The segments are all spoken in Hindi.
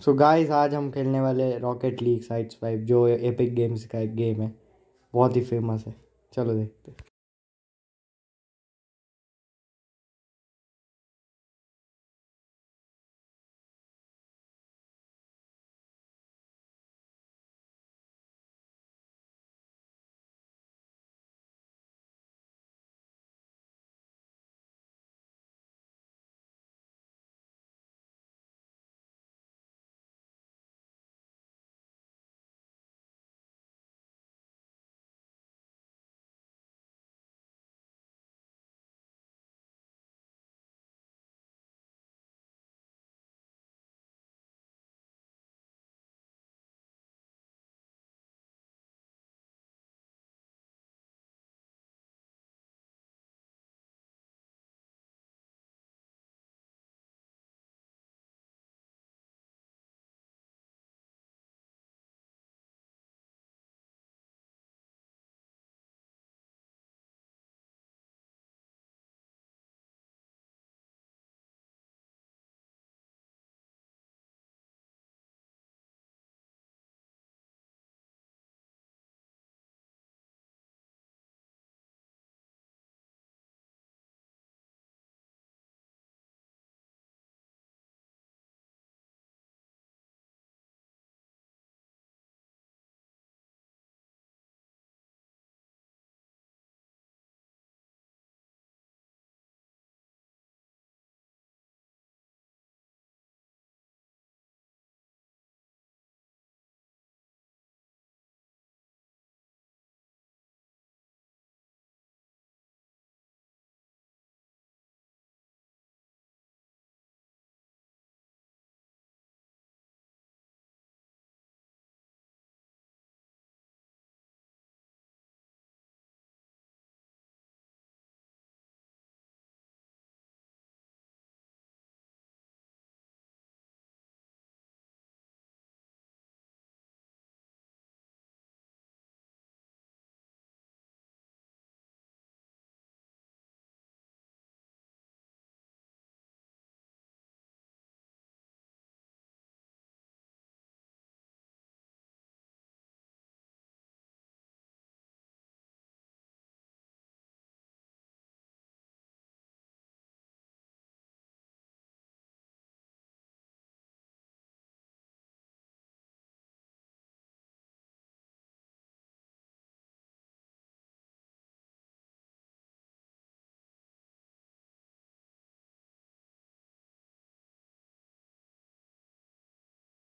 सो so गाइस आज हम खेलने वाले रॉकेट लीग साइड्स फाइव जो एपिक गेम्स का एक गेम है। बहुत ही फ़ेमस है। चलो देखते हैं।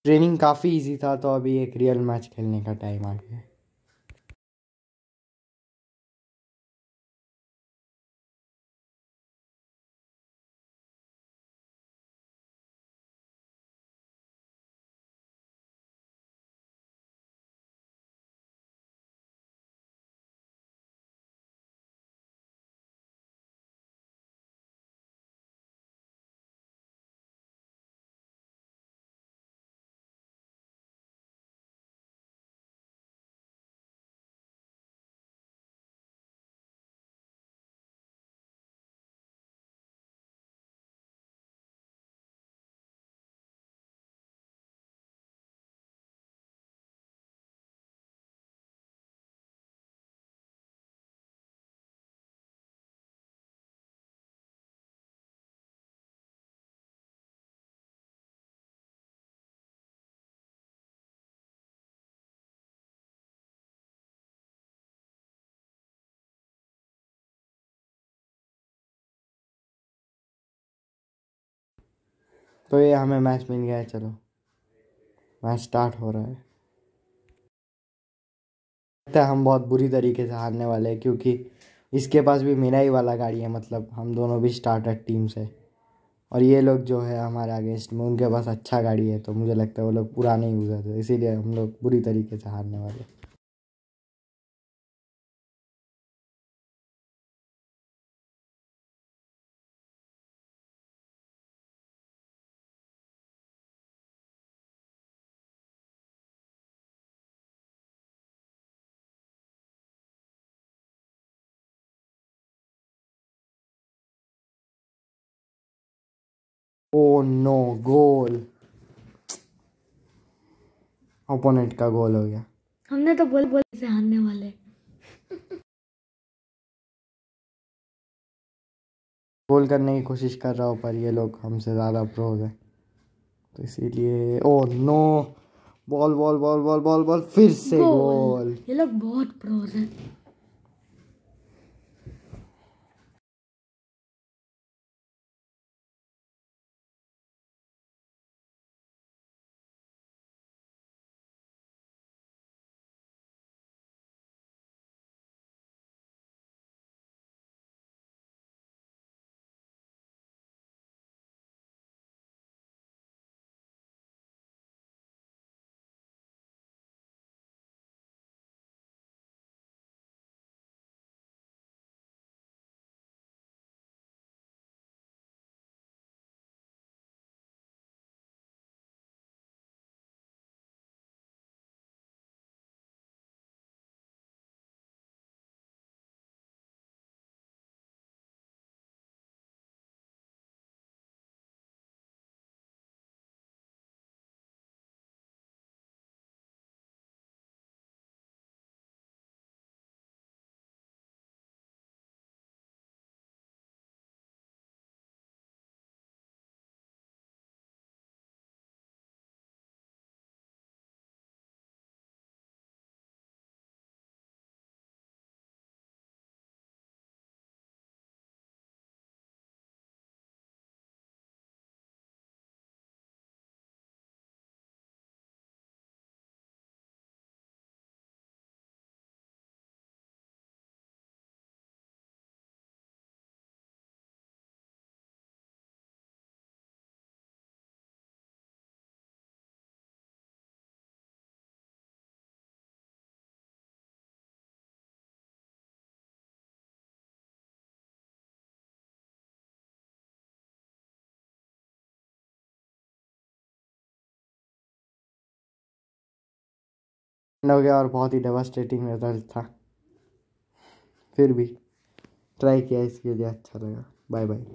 ट्रेनिंग काफ़ी इजी था तो अभी एक रियल मैच खेलने का टाइम आ गया है। तो ये हमें मैच मिल गया है, चलो। मैच स्टार्ट हो रहा है। हम बहुत बुरी तरीके से हारने वाले हैं, क्योंकि इसके पास भी मेरा ही वाला गाड़ी है मतलब हम दोनों भी स्टार्टर टीम से। और ये लोग जो है हमारे अगेंस्ट में, उनके पास अच्छा गाड़ी है तो मुझे लगता है वो लोग पुराने यूज़र थे इसीलिए हम लोग बुरी तरीके से हारने वाले ओ नो गोल ओपोनेंट का गोल हो गया. हमने तो बोल बोल से हारने वाले. गोल करने की कोशिश कर रहा हूँ पर ये लोग हमसे ज़्यादा प्रोज है. तो इसीलिए ओ no ball ball ball ball ball ball फिर से गोल ये लोग बहुत प्रोज हैं. हो गया और बहुत ही डेवास्टेटिंग रिज़ल्ट था। फिर भी ट्राई किया, इसके लिए अच्छा लगा। Bye bye